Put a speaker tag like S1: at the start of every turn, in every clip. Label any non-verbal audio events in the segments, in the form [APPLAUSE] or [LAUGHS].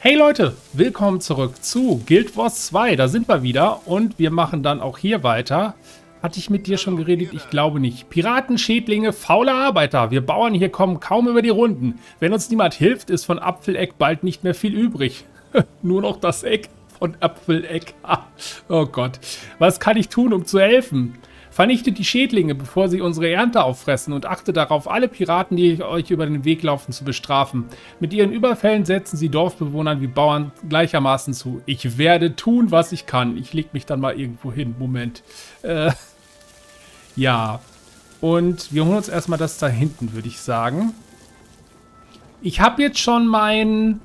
S1: Hey Leute, willkommen zurück zu Guild Wars 2. Da sind wir wieder und wir machen dann auch hier weiter. Hatte ich mit dir schon geredet? Ich glaube nicht. Piraten, Schädlinge, faule Arbeiter. Wir Bauern hier kommen kaum über die Runden. Wenn uns niemand hilft, ist von Apfeleck bald nicht mehr viel übrig. [LAUGHS] Nur noch das Eck von Apfeleck. [LAUGHS] oh Gott. Was kann ich tun, um zu helfen? Vernichtet die Schädlinge, bevor sie unsere Ernte auffressen und achtet darauf, alle Piraten, die euch über den Weg laufen, zu bestrafen. Mit ihren Überfällen setzen sie Dorfbewohnern wie Bauern gleichermaßen zu. Ich werde tun, was ich kann. Ich leg mich dann mal irgendwo hin. Moment. Äh, ja. Und wir holen uns erstmal das da hinten, würde ich sagen. Ich habe jetzt schon meinen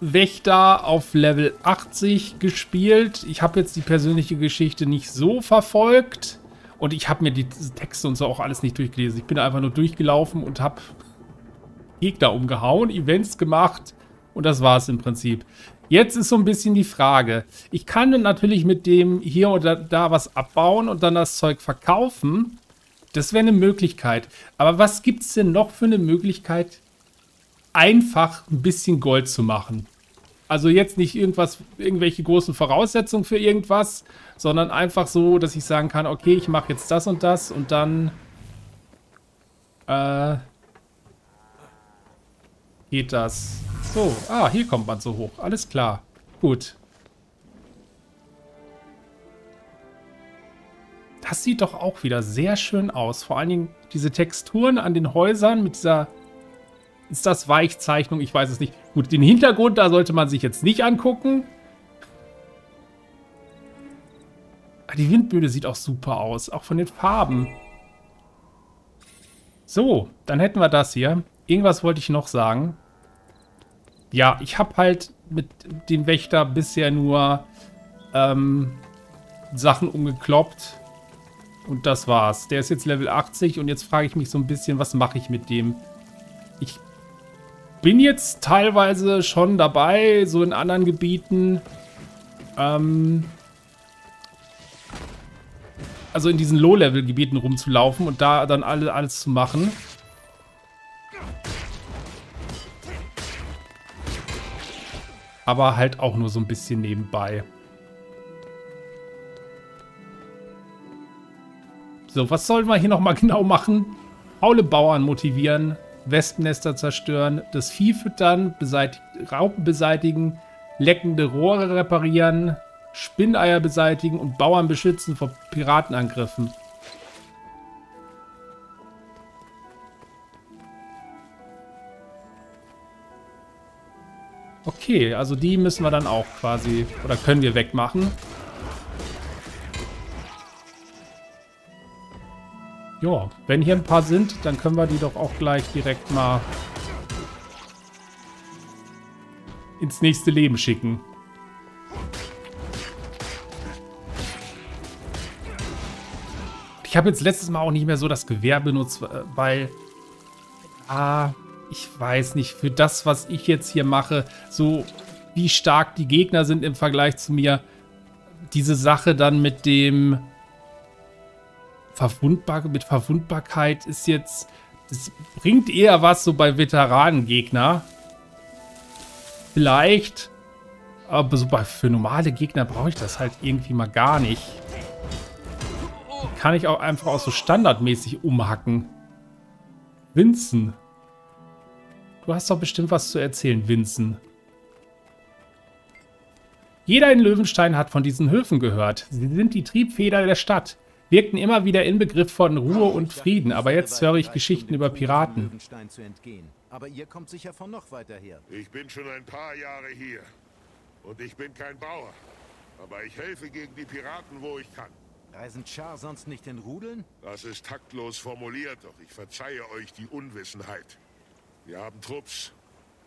S1: Wächter auf Level 80 gespielt. Ich habe jetzt die persönliche Geschichte nicht so verfolgt. Und ich habe mir die Texte und so auch alles nicht durchgelesen. Ich bin einfach nur durchgelaufen und habe Gegner umgehauen, Events gemacht und das war es im Prinzip. Jetzt ist so ein bisschen die Frage. Ich kann natürlich mit dem hier oder da was abbauen und dann das Zeug verkaufen. Das wäre eine Möglichkeit. Aber was gibt es denn noch für eine Möglichkeit, einfach ein bisschen Gold zu machen? Also jetzt nicht irgendwas, irgendwelche großen Voraussetzungen für irgendwas, sondern einfach so, dass ich sagen kann, okay, ich mache jetzt das und das und dann äh, geht das. So, ah, hier kommt man so hoch. Alles klar. Gut. Das sieht doch auch wieder sehr schön aus. Vor allen Dingen diese Texturen an den Häusern mit dieser ist das Weichzeichnung? Ich weiß es nicht. Gut, den Hintergrund, da sollte man sich jetzt nicht angucken. Ah, die Windmühle sieht auch super aus. Auch von den Farben. So, dann hätten wir das hier. Irgendwas wollte ich noch sagen. Ja, ich habe halt mit dem Wächter bisher nur ähm, Sachen umgekloppt. Und das war's. Der ist jetzt Level 80 und jetzt frage ich mich so ein bisschen, was mache ich mit dem? Bin jetzt teilweise schon dabei, so in anderen Gebieten. Ähm, also in diesen Low-Level-Gebieten rumzulaufen und da dann alle, alles zu machen. Aber halt auch nur so ein bisschen nebenbei. So, was sollen wir hier nochmal [LAUGHS] genau machen? Faule Bauern motivieren. Wespennester zerstören, das Vieh füttern, beseitig Raupen beseitigen, leckende Rohre reparieren, Spinneier beseitigen und Bauern beschützen vor Piratenangriffen. Okay, also die müssen wir dann auch quasi, oder können wir wegmachen. Ja, wenn hier ein paar sind, dann können wir die doch auch gleich direkt mal ins nächste Leben schicken. Ich habe jetzt letztes Mal auch nicht mehr so das Gewehr benutzt, weil... Ah, ich weiß nicht, für das, was ich jetzt hier mache, so wie stark die Gegner sind im Vergleich zu mir, diese Sache dann mit dem verwundbar, mit Verwundbarkeit ist jetzt, das bringt eher was so bei Veteranengegner. Vielleicht, aber so bei, für normale Gegner brauche ich das halt irgendwie mal gar nicht. Kann ich auch einfach auch so standardmäßig umhacken. Vincent. Du hast doch bestimmt was zu erzählen, Vincent. Jeder in Löwenstein hat von diesen Höfen gehört. Sie sind die Triebfeder der Stadt wirkten immer wieder Inbegriff von Ruhe und Frieden, aber jetzt höre ich Geschichten über Piraten.
S2: Aber ihr kommt sicher von noch weiter her.
S3: Ich bin schon ein paar Jahre hier. Und ich bin kein Bauer. Aber ich helfe gegen die Piraten, wo ich kann.
S2: Reisen Char sonst nicht in Rudeln?
S3: Das ist taktlos formuliert, doch ich verzeihe euch die Unwissenheit. Wir haben Trupps.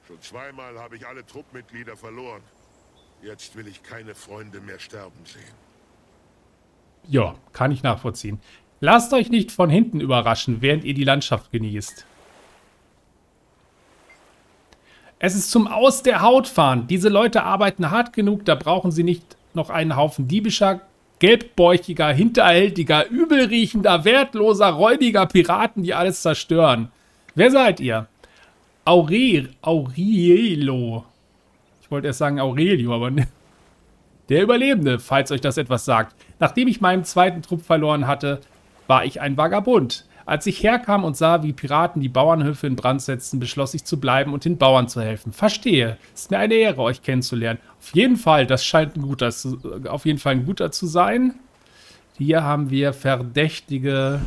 S3: Schon zweimal habe ich alle Truppmitglieder verloren. Jetzt will ich keine Freunde mehr sterben sehen.
S1: Ja, kann ich nachvollziehen. Lasst euch nicht von hinten überraschen, während ihr die Landschaft genießt. Es ist zum Aus der Haut fahren. Diese Leute arbeiten hart genug, da brauchen sie nicht noch einen Haufen diebischer, gelbbäuchiger, hinterhältiger, übelriechender, wertloser, räudiger Piraten, die alles zerstören. Wer seid ihr? Aure, Aurelo. Ich wollte erst sagen Aurelio, aber ne. [LAUGHS] Der Überlebende, falls euch das etwas sagt. Nachdem ich meinen zweiten Trupp verloren hatte, war ich ein Vagabund. Als ich herkam und sah, wie Piraten die Bauernhöfe in Brand setzten, beschloss ich zu bleiben und den Bauern zu helfen. Verstehe. Ist mir eine Ehre, euch kennenzulernen. Auf jeden Fall, das scheint ein guter, auf jeden Fall ein guter zu sein. Hier haben wir verdächtige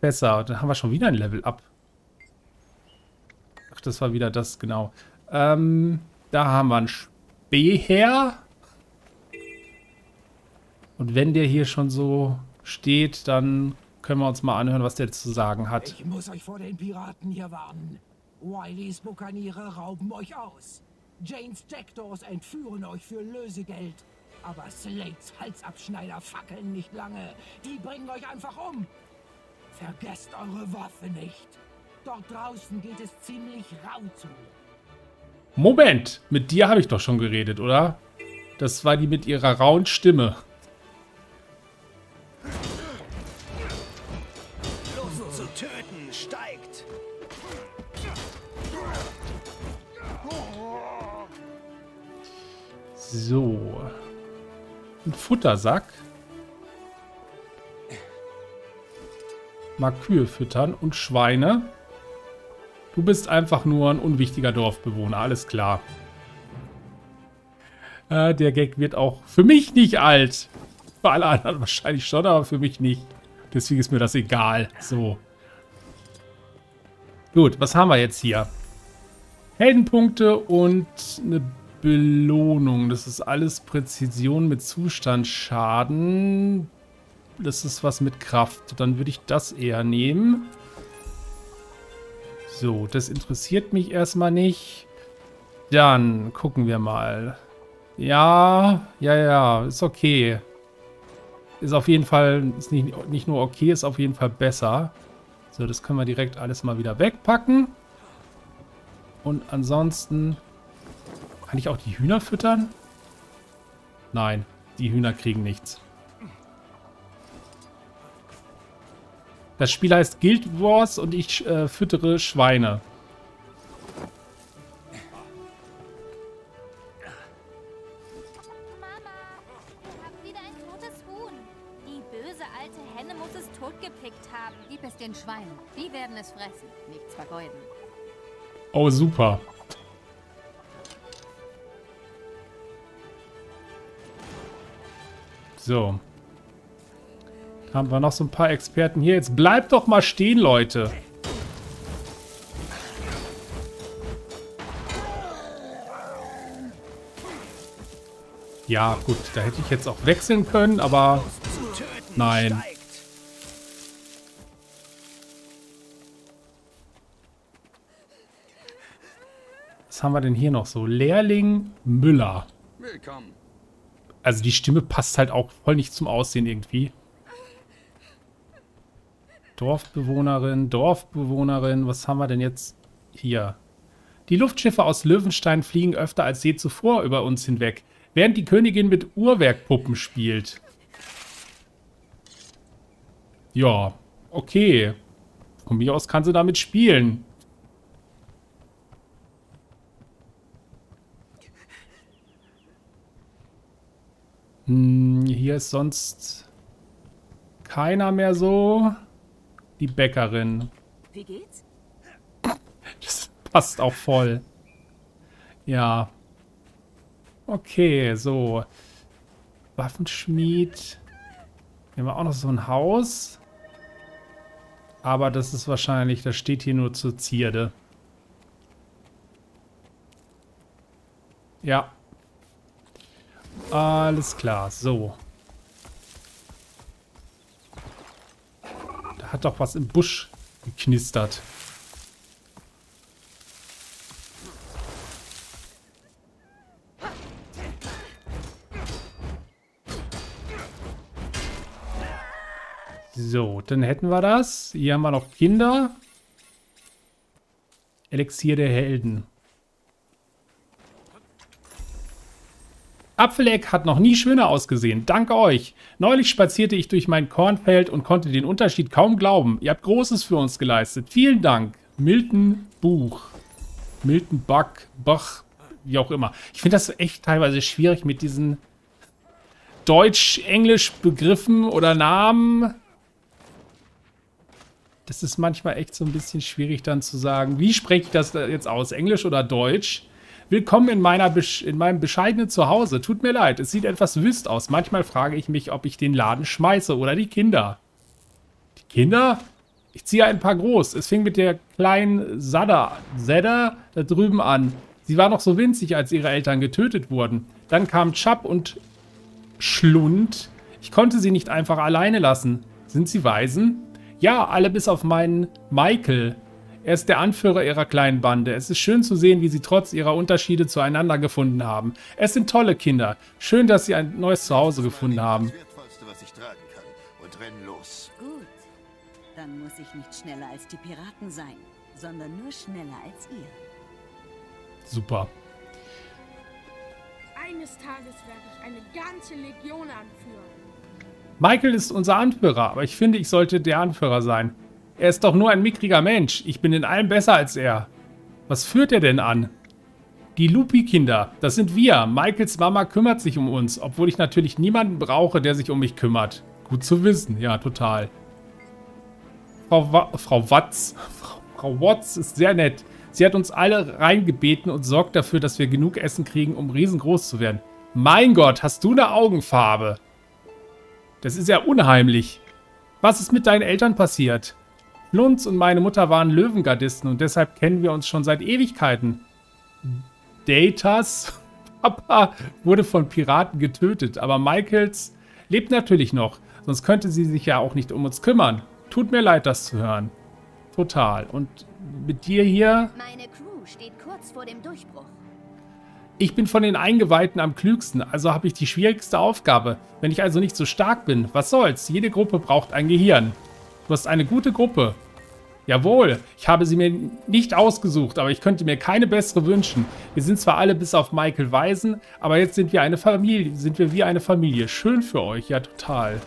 S1: Fässer. Dann haben wir schon wieder ein Level up. Ach, das war wieder das, genau. Ähm, da haben wir einen Speer. Und wenn der hier schon so steht, dann können wir uns mal anhören, was der zu sagen hat.
S4: Ich muss euch vor den Piraten hier warnen. Wileys Bukaniere rauben euch aus. Janes Jackdaws entführen euch für Lösegeld. Aber Slates Halsabschneider fackeln nicht lange. Die bringen euch einfach um. Vergesst eure Waffe nicht. Dort draußen geht es ziemlich rau zu.
S1: Moment, mit dir habe ich doch schon geredet, oder? Das war die mit ihrer rauen Stimme. So. Ein Futtersack. Mal Kühe füttern und Schweine. Du bist einfach nur ein unwichtiger Dorfbewohner, alles klar. Äh, der Gag wird auch für mich nicht alt. Für alle anderen wahrscheinlich schon, aber für mich nicht. Deswegen ist mir das egal. So. Gut, was haben wir jetzt hier? Heldenpunkte und eine Belohnung. Das ist alles Präzision mit Zustandsschaden. Das ist was mit Kraft. Dann würde ich das eher nehmen. So, das interessiert mich erstmal nicht. Dann gucken wir mal. Ja, ja, ja, ist okay. Ist auf jeden Fall, ist nicht, nicht nur okay, ist auf jeden Fall besser. So, das können wir direkt alles mal wieder wegpacken. Und ansonsten kann ich auch die Hühner füttern? Nein, die Hühner kriegen nichts. Das Spiel heißt Guild Wars und ich äh, füttere Schweine. Oh, super. So. Haben wir noch so ein paar Experten hier. Jetzt bleibt doch mal stehen, Leute. Ja, gut, da hätte ich jetzt auch wechseln können, aber nein. Was haben wir denn hier noch so? Lehrling Müller. Willkommen. Also die Stimme passt halt auch voll nicht zum Aussehen irgendwie. Dorfbewohnerin, Dorfbewohnerin, was haben wir denn jetzt hier? Die Luftschiffe aus Löwenstein fliegen öfter als je zuvor über uns hinweg, während die Königin mit Uhrwerkpuppen spielt. Ja, okay. Von mir aus kann sie damit spielen. Hm, hier ist sonst keiner mehr so. Die Bäckerin. Wie geht's? Das passt auch voll. Ja. Okay, so. Waffenschmied. Hier haben wir auch noch so ein Haus. Aber das ist wahrscheinlich, das steht hier nur zur Zierde. Ja, alles klar, so. Hat doch was im Busch geknistert. So, dann hätten wir das. Hier haben wir noch Kinder. Elixier der Helden. Apfeleck hat noch nie schöner ausgesehen. Danke euch. Neulich spazierte ich durch mein Kornfeld und konnte den Unterschied kaum glauben. Ihr habt Großes für uns geleistet. Vielen Dank. Milton Buch. Milton Buck. Bach. wie auch immer. Ich finde das echt teilweise schwierig mit diesen Deutsch-Englisch-Begriffen oder Namen. Das ist manchmal echt so ein bisschen schwierig dann zu sagen, wie spreche ich das jetzt aus, Englisch oder Deutsch? Willkommen in, meiner in meinem bescheidenen Zuhause. Tut mir leid, es sieht etwas wüst aus. Manchmal frage ich mich, ob ich den Laden schmeiße oder die Kinder. Die Kinder? Ich ziehe ein paar groß. Es fing mit der kleinen Sada, Zedda da drüben an. Sie war noch so winzig, als ihre Eltern getötet wurden. Dann kamen Chap und Schlund. Ich konnte sie nicht einfach alleine lassen. Sind sie Waisen? Ja, alle bis auf meinen Michael. Er ist der Anführer ihrer kleinen Bande. Es ist schön zu sehen, wie sie trotz ihrer Unterschiede zueinander gefunden haben. Es sind tolle Kinder. Schön, dass sie ein neues Zuhause gefunden haben.
S5: Gut. Dann muss ich nicht schneller als die Piraten sein, sondern nur schneller als ihr.
S1: Super.
S6: Eines Tages werde ich eine ganze Legion anführen.
S1: Michael ist unser Anführer, aber ich finde, ich sollte der Anführer sein. Er ist doch nur ein mickriger Mensch. Ich bin in allem besser als er. Was führt er denn an? Die Lupi-Kinder, das sind wir. Michaels Mama kümmert sich um uns, obwohl ich natürlich niemanden brauche, der sich um mich kümmert. Gut zu wissen, ja, total. Frau, Wa Frau Watz, [LAUGHS] Frau, Watts ist sehr nett. Sie hat uns alle reingebeten und sorgt dafür, dass wir genug Essen kriegen, um riesengroß zu werden. Mein Gott, hast du eine Augenfarbe? Das ist ja unheimlich. Was ist mit deinen Eltern passiert? Lunz und meine Mutter waren Löwengardisten und deshalb kennen wir uns schon seit Ewigkeiten. Datas [LAUGHS] Papa wurde von Piraten getötet, aber Michaels lebt natürlich noch, sonst könnte sie sich ja auch nicht um uns kümmern. Tut mir leid, das zu hören. Total. Und mit dir hier...
S5: Meine Crew steht kurz vor dem Durchbruch.
S1: Ich bin von den Eingeweihten am klügsten, also habe ich die schwierigste Aufgabe. Wenn ich also nicht so stark bin, was soll's? Jede Gruppe braucht ein Gehirn. Du hast eine gute Gruppe. Jawohl, ich habe sie mir nicht ausgesucht, aber ich könnte mir keine bessere wünschen. Wir sind zwar alle bis auf Michael Weisen, aber jetzt sind wir eine Familie, sind wir wie eine Familie. Schön für euch, ja total.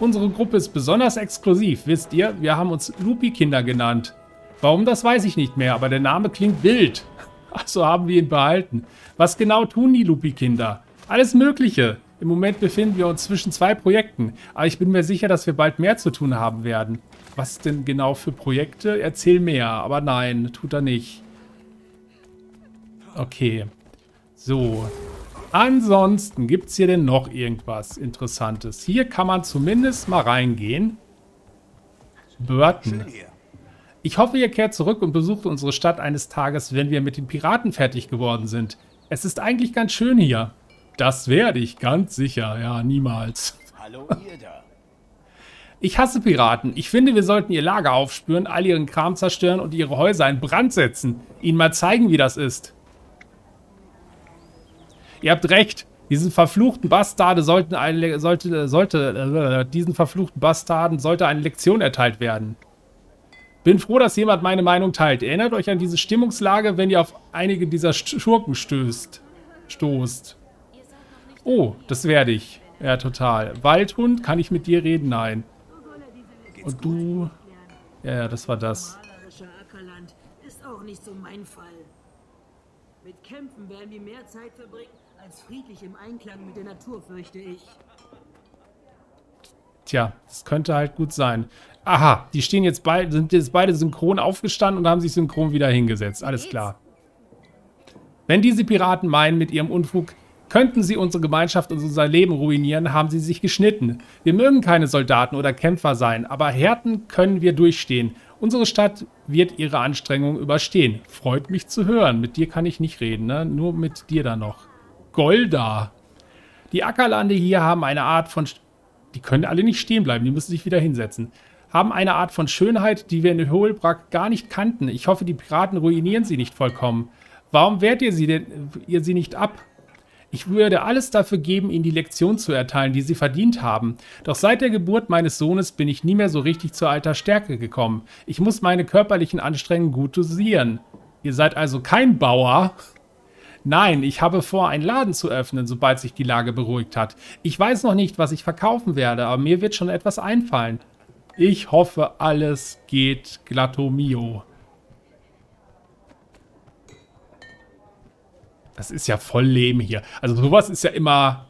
S1: Unsere Gruppe ist besonders exklusiv, wisst ihr? Wir haben uns Lupi-Kinder genannt. Warum, das weiß ich nicht mehr, aber der Name klingt wild. [LAUGHS] Also haben wir ihn behalten. Was genau tun die Lupi-Kinder? Alles Mögliche. Im Moment befinden wir uns zwischen zwei Projekten, aber ich bin mir sicher, dass wir bald mehr zu tun haben werden. Was denn genau für Projekte? Erzähl mehr, aber nein, tut er nicht. Okay. So. Ansonsten gibt es hier denn noch irgendwas Interessantes. Hier kann man zumindest mal reingehen. Burton. Ich hoffe, ihr kehrt zurück und besucht unsere Stadt eines Tages, wenn wir mit den Piraten fertig geworden sind. Es ist eigentlich ganz schön hier. Das werde ich, ganz sicher. Ja, niemals. Hallo ihr da. Ich hasse Piraten. Ich finde, wir sollten ihr Lager aufspüren, all ihren Kram zerstören und ihre Häuser in Brand setzen. Ihnen mal zeigen, wie das ist. Ihr habt recht. Diesen verfluchten Bastarde sollten eine, sollte, sollte, äh, diesen verfluchten Bastarden sollte eine Lektion erteilt werden. Bin froh, dass jemand meine Meinung teilt. Erinnert euch an diese Stimmungslage, wenn ihr auf einige dieser Schurken stößt. Stoßt. Oh, das werde ich. Ja, total. Waldhund, kann ich mit dir reden? Nein. Und du... Ja, ja, das war das.
S4: ist auch nicht so mein Fall. Mit Kämpfen werden wir mehr Zeit verbringen, als friedlich im Einklang mit der Natur, fürchte ich.
S1: Tja, das könnte halt gut sein. Aha, die stehen jetzt beide, sind jetzt beide synchron aufgestanden und haben sich synchron wieder hingesetzt. Alles klar. Wenn diese Piraten meinen, mit ihrem Unfug könnten sie unsere Gemeinschaft und unser Leben ruinieren, haben sie sich geschnitten. Wir mögen keine Soldaten oder Kämpfer sein, aber Härten können wir durchstehen. Unsere Stadt wird ihre Anstrengungen überstehen. Freut mich zu hören. Mit dir kann ich nicht reden, ne? Nur mit dir da noch. Golda. Die Ackerlande hier haben eine Art von... Die können alle nicht stehen bleiben, die müssen sich wieder hinsetzen haben eine Art von Schönheit, die wir in Holbrack gar nicht kannten. Ich hoffe, die Piraten ruinieren sie nicht vollkommen. Warum wehrt ihr sie denn ihr sie nicht ab? Ich würde alles dafür geben, ihnen die Lektion zu erteilen, die sie verdient haben. Doch seit der Geburt meines Sohnes bin ich nie mehr so richtig zur alter Stärke gekommen. Ich muss meine körperlichen Anstrengungen gut dosieren. Ihr seid also kein Bauer? Nein, ich habe vor, einen Laden zu öffnen, sobald sich die Lage beruhigt hat. Ich weiß noch nicht, was ich verkaufen werde, aber mir wird schon etwas einfallen. Ich hoffe, alles geht glatto mio. Das ist ja voll Leben hier. Also sowas ist ja immer...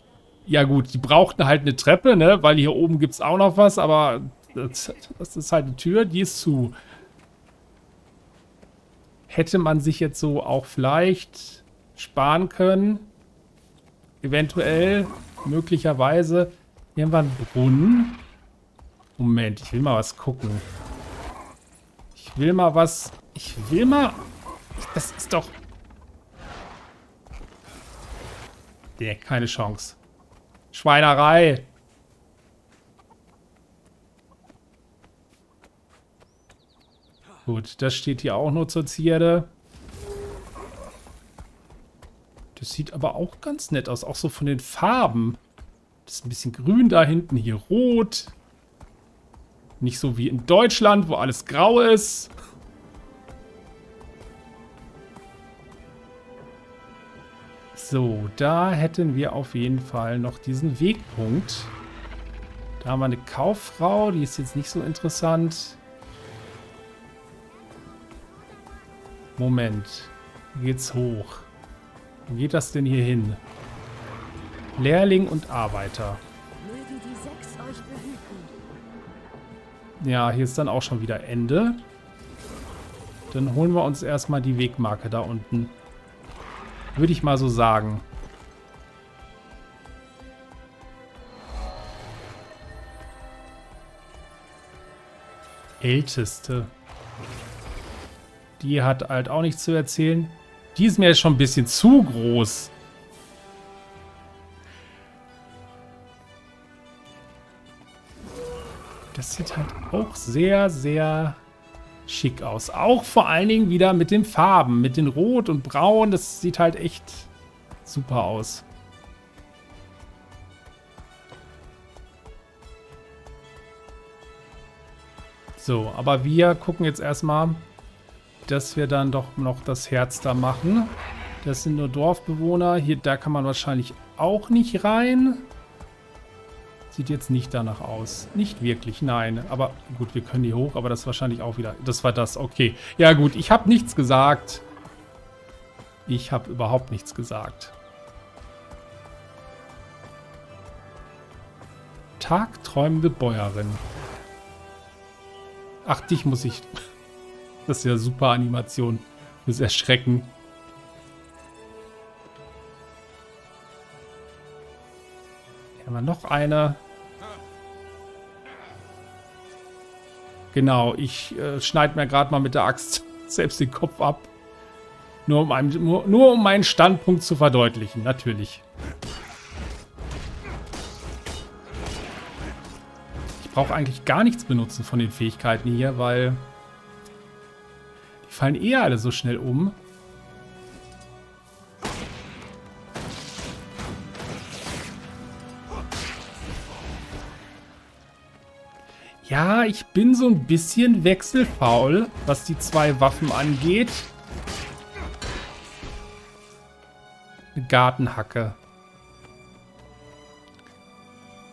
S1: Ja gut, die brauchten halt eine Treppe, ne? Weil hier oben gibt es auch noch was, aber das, das ist halt eine Tür, die ist zu. Hätte man sich jetzt so auch vielleicht sparen können. Eventuell, möglicherweise. Irgendwann Brunnen. Moment, ich will mal was gucken. Ich will mal was... Ich will mal... Das ist doch... Nee, keine Chance. Schweinerei. Gut, das steht hier auch nur zur Zierde. Das sieht aber auch ganz nett aus, auch so von den Farben. Das ist ein bisschen grün da hinten, hier rot. Nicht so wie in Deutschland, wo alles grau ist. So, da hätten wir auf jeden Fall noch diesen Wegpunkt. Da haben wir eine Kauffrau, die ist jetzt nicht so interessant. Moment. Hier geht's hoch. Wo geht das denn hier hin? Lehrling und Arbeiter. Ja, hier ist dann auch schon wieder Ende. Dann holen wir uns erstmal die Wegmarke da unten. Würde ich mal so sagen. Älteste. Die hat halt auch nichts zu erzählen. Die ist mir jetzt schon ein bisschen zu groß. Das sieht halt auch sehr, sehr schick aus. Auch vor allen Dingen wieder mit den Farben. Mit den Rot und Braun. Das sieht halt echt super aus. So, aber wir gucken jetzt erstmal, dass wir dann doch noch das Herz da machen. Das sind nur Dorfbewohner. Hier, da kann man wahrscheinlich auch nicht rein. Sieht jetzt nicht danach aus. Nicht wirklich, nein. Aber gut, wir können hier hoch, aber das wahrscheinlich auch wieder... Das war das, okay. Ja gut, ich habe nichts gesagt. Ich habe überhaupt nichts gesagt. Tagträumende Bäuerin. Ach, dich muss ich... [LAUGHS] Das ist ja super Animation. Das Erschrecken. Hier haben wir noch eine. Genau, ich äh, schneide mir gerade mal mit der Axt [LAUGHS] selbst den Kopf ab. Nur um, einen, nur, nur um meinen Standpunkt zu verdeutlichen, natürlich. Ich brauche eigentlich gar nichts benutzen von den Fähigkeiten hier, weil die fallen eher alle so schnell um. Ja, ich bin so ein bisschen wechselfaul, was die zwei Waffen angeht. Eine Gartenhacke.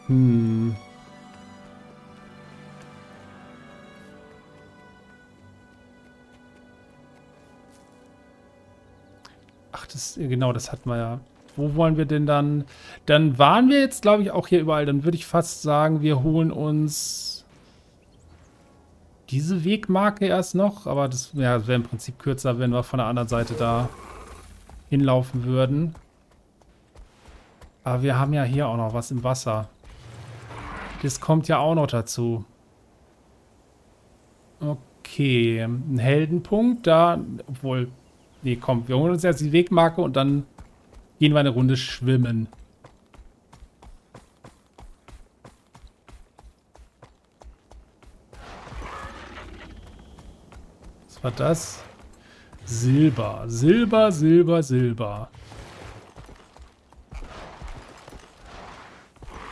S1: Hm. Ach, das, genau, das hatten wir ja. Wo wollen wir denn dann? Dann waren wir jetzt, glaube ich, auch hier überall. Dann würde ich fast sagen, wir holen uns diese Wegmarke erst noch. Aber das ja, wäre im Prinzip kürzer, wenn wir von der anderen Seite da hinlaufen würden. Aber wir haben ja hier auch noch was im Wasser. Das kommt ja auch noch dazu. Okay, ein Heldenpunkt da, obwohl Nee, komm, wir holen uns jetzt die Wegmarke und dann gehen wir eine Runde schwimmen. War das? Silber, Silber, Silber, Silber.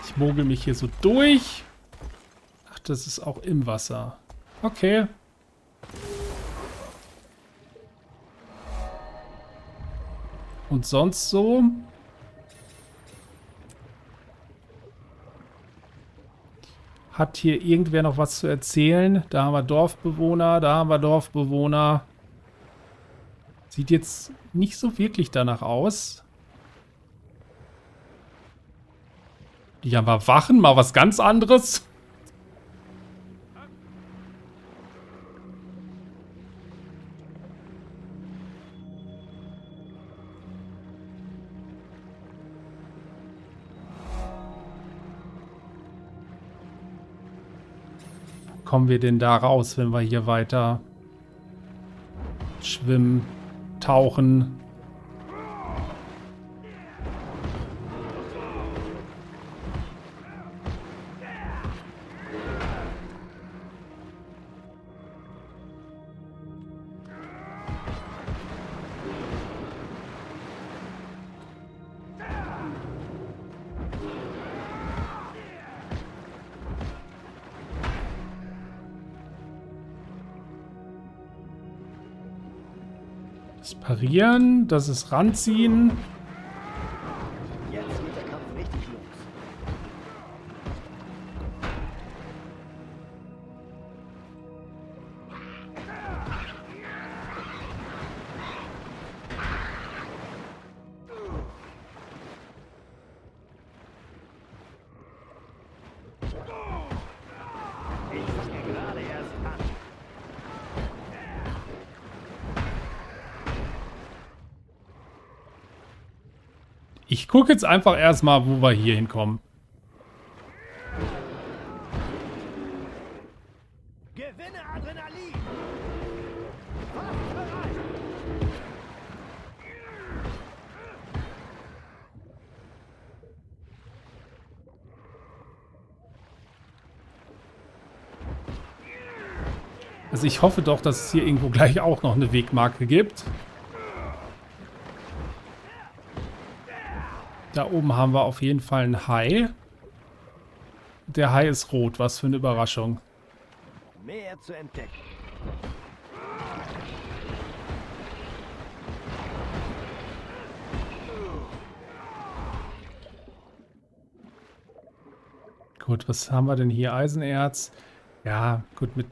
S1: Ich mogel mich hier so durch. Ach, das ist auch im Wasser. Okay. Und sonst so? Hat hier irgendwer noch was zu erzählen? Da haben wir Dorfbewohner, da haben wir Dorfbewohner. Sieht jetzt nicht so wirklich danach aus. Die haben wir Wachen, mal was ganz anderes. Kommen wir denn da raus, wenn wir hier weiter schwimmen, tauchen? Das ist Ranziehen.
S7: Jetzt geht der Kampf richtig los. Ich
S1: gucke jetzt einfach erstmal, wo wir hier hinkommen.
S7: Gewinne Adrenalin!
S1: Also ich hoffe doch, dass es hier irgendwo gleich auch noch eine Wegmarke gibt. Da oben haben wir auf jeden Fall einen Hai. Der Hai ist rot, was für eine Überraschung.
S7: Mehr zu entdecken.
S1: Gut, was haben wir denn hier? Eisenerz. Ja, gut, mit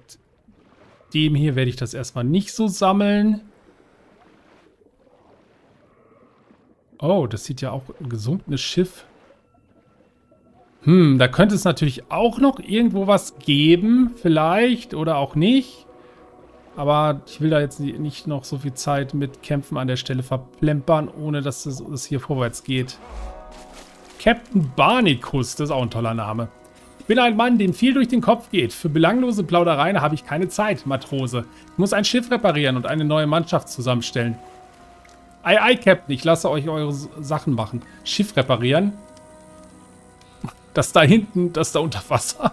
S1: dem hier werde ich das erstmal nicht so sammeln. Oh, das sieht ja auch ein gesunkenes Schiff. Hm, da könnte es natürlich auch noch irgendwo was geben, vielleicht, oder auch nicht. Aber ich will da jetzt nicht noch so viel Zeit mit Kämpfen an der Stelle verplempern, ohne dass es das hier vorwärts geht. Captain Barnicus, das ist auch ein toller Name. Ich bin ein Mann, dem viel durch den Kopf geht. Für belanglose Plaudereien habe ich keine Zeit, Matrose. Ich muss ein Schiff reparieren und eine neue Mannschaft zusammenstellen. Ei, ei, Captain, ich lasse euch eure Sachen machen. Schiff reparieren. Das da hinten, das da unter Wasser.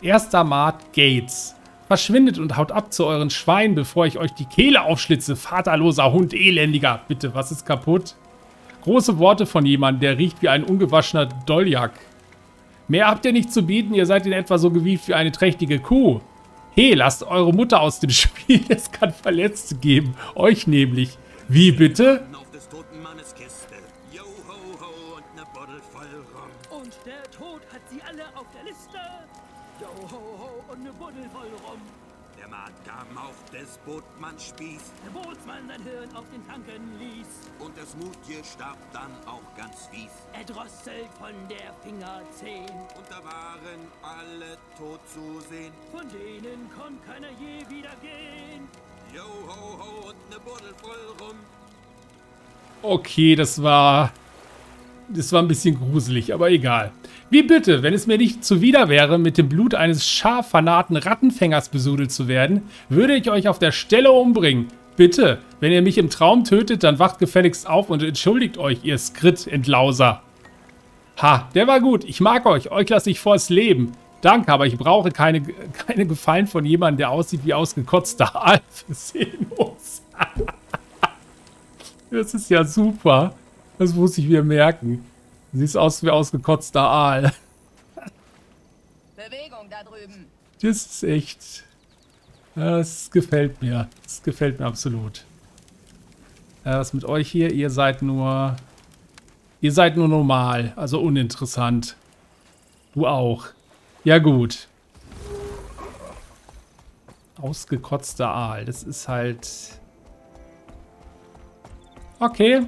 S1: Erster Mart Gates. Verschwindet und haut ab zu euren Schweinen, bevor ich euch die Kehle aufschlitze. Vaterloser Hund, elendiger. Bitte, was ist kaputt? Große Worte von jemandem, der riecht wie ein ungewaschener Doljak. Mehr habt ihr nicht zu bieten, ihr seid in etwa so gewieft wie eine trächtige Kuh. Hey, lasst eure Mutter aus dem [LAUGHS] Spiel, es kann Verletzte geben. Euch nämlich. Wie bitte?
S8: Bootmanns Spieß
S9: Der Bootsmann sein Hirn auf den Tanken ließ.
S8: und das Mutje starb dann auch ganz fies.
S9: Er drosselt von der Finger zehn.
S8: Und da waren alle tot zu sehen.
S9: Von denen konnte keiner je wieder gehen.
S8: Yo ho ho und ne Bottle voll Rum.
S1: Okay, das war... Das war ein bisschen gruselig, aber egal. Wie bitte, wenn es mir nicht zuwider wäre, mit dem Blut eines scharfanaten Rattenfängers besudelt zu werden, würde ich euch auf der Stelle umbringen. Bitte, wenn ihr mich im Traum tötet, dann wacht gefälligst auf und entschuldigt euch, ihr Skrit-Entlauser. Ha, der war gut. Ich mag euch. Euch lasse ich vors Leben. Danke, aber ich brauche keine, keine Gefallen von jemandem, der aussieht wie ausgekotzter Aal für Seelos. Das ist ja super. Das muss ich mir merken. Siehst aus wie ausgekotzter Aal.
S10: Bewegung da drüben.
S1: Das ist echt... Das gefällt mir. Das gefällt mir absolut. Äh, was mit euch hier? Ihr seid nur... Ihr seid nur normal. Also uninteressant. Du auch. Ja gut. Ausgekotzter Aal. Das ist halt... Okay.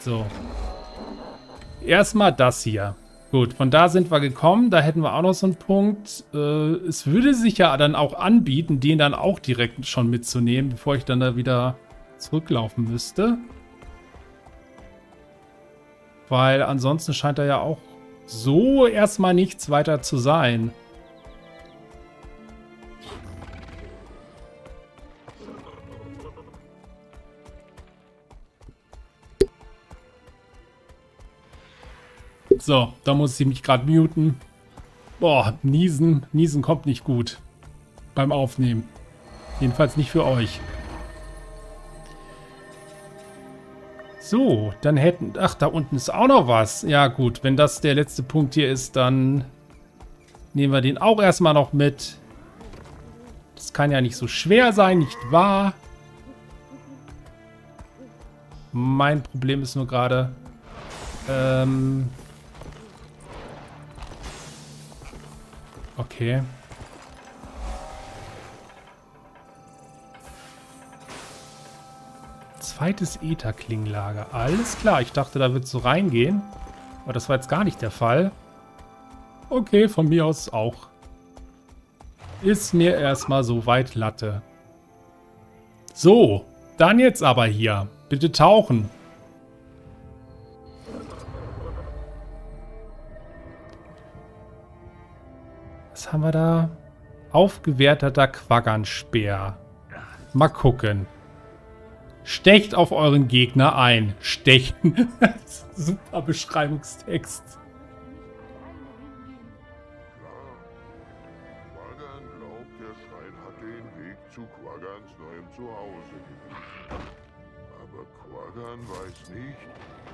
S1: So. Erstmal das hier. Gut, von da sind wir gekommen. Da hätten wir auch noch so einen Punkt. Äh, es würde sich ja dann auch anbieten, den dann auch direkt schon mitzunehmen, bevor ich dann da wieder zurücklaufen müsste. Weil ansonsten scheint da ja auch so erstmal nichts weiter zu sein. So, da muss ich mich gerade muten. Boah, Niesen. Niesen kommt nicht gut. Beim Aufnehmen. Jedenfalls nicht für euch. So, dann hätten... Ach, da unten ist auch noch was. Ja gut, wenn das der letzte Punkt hier ist, dann nehmen wir den auch erstmal noch mit. Das kann ja nicht so schwer sein, nicht wahr? Mein Problem ist nur gerade... Ähm... Okay. Zweites Ether-Klinglager. Alles klar, ich dachte, da wird so reingehen. Aber das war jetzt gar nicht der Fall. Okay, von mir aus auch. Ist mir erstmal so weit Latte. So, dann jetzt aber hier. Bitte tauchen. Haben wir da? Aufgewerteter Quagganspeer. Mal gucken. Stecht auf euren Gegner ein. Stechen. [LAUGHS] Super Beschreibungstext.
S3: Weiß nicht,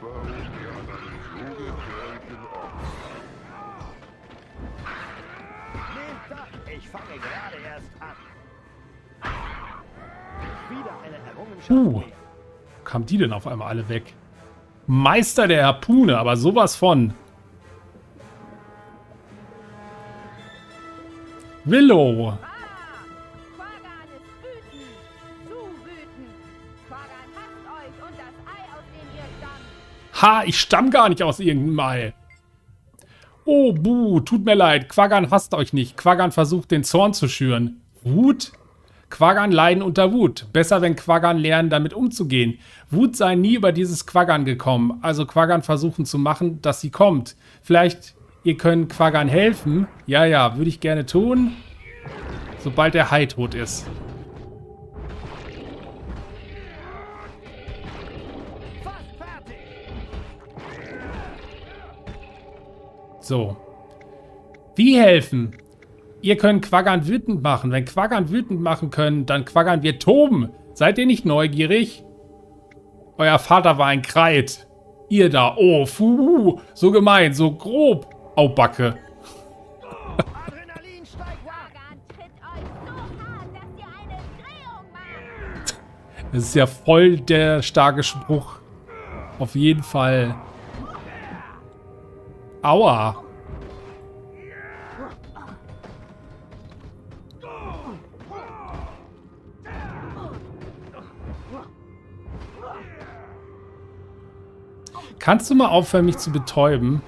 S3: warum er an einem so gefährlichen Ort
S7: Ich fange gerade erst an. Wieder eine Errungenschaft
S1: Uh, kamen die denn auf einmal alle weg? Meister der Harpune, aber sowas von. Willow.
S6: Stammt.
S1: Ha, ich stamm gar nicht aus irgendeinem Ei. Oh, buh, tut mir leid. Quaggan hasst euch nicht. Quaggan versucht, den Zorn zu schüren. Wut? Quaggan leiden unter Wut. Besser, wenn Quaggan lernen, damit umzugehen. Wut sei nie über dieses Quaggan gekommen. Also Quaggan versuchen zu machen, dass sie kommt. Vielleicht, ihr könnt Quaggan helfen. Ja, ja, würde ich gerne tun. Sobald der Hai tot ist. So. Wie helfen? Ihr könnt Quaggern wütend machen. Wenn Quaggern wütend machen können, dann quaggern wir toben. Seid ihr nicht neugierig? Euer Vater war ein Kreit. Ihr da, oh, fuh, so gemein, so grob. Au, Backe.
S7: Adrenalin steigt an!
S6: Quagan tritt euch so hart, dass ihr eine Drehung macht.
S1: Das ist ja voll der starke Spruch. Auf jeden Fall. Aua. Kannst du mal aufhören, mich zu betäuben?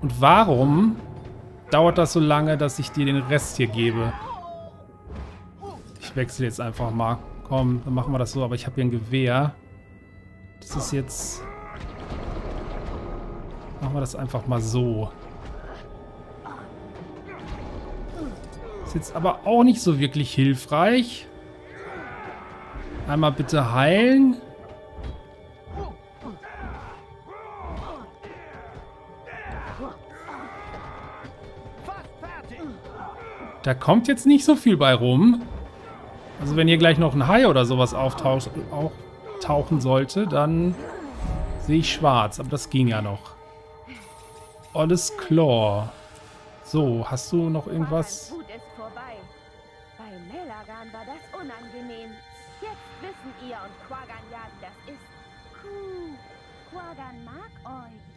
S1: Und warum dauert das so lange, dass ich dir den Rest hier gebe? Ich wechsle jetzt einfach mal. Komm, dann machen wir das so. Aber ich habe hier ein Gewehr. Das ist jetzt... Machen wir das einfach mal so. Ist jetzt aber auch nicht so wirklich hilfreich. Einmal bitte heilen. Da kommt jetzt nicht so viel bei rum. Also wenn hier gleich noch ein Hai oder sowas auftauch auftauchen sollte, dann sehe ich schwarz. Aber das ging ja noch. Alles klar. So, hast du noch irgendwas?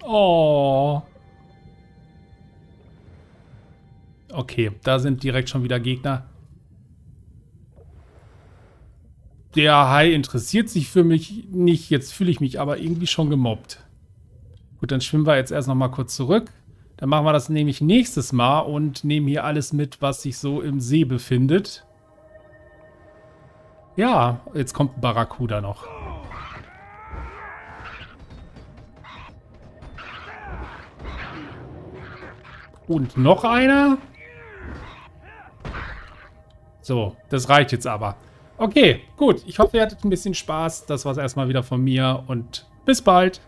S1: Oh. Okay, da sind direkt schon wieder Gegner. Der Hai interessiert sich für mich nicht. Jetzt fühle ich mich aber irgendwie schon gemobbt. Gut, dann schwimmen wir jetzt erst noch mal kurz zurück. Dann machen wir das nämlich nächstes Mal und nehmen hier alles mit, was sich so im See befindet. Ja, jetzt kommt ein Barracuda noch. Und noch einer. So, das reicht jetzt aber. Okay, gut. Ich hoffe, ihr hattet ein bisschen Spaß. Das war es erstmal wieder von mir und bis bald.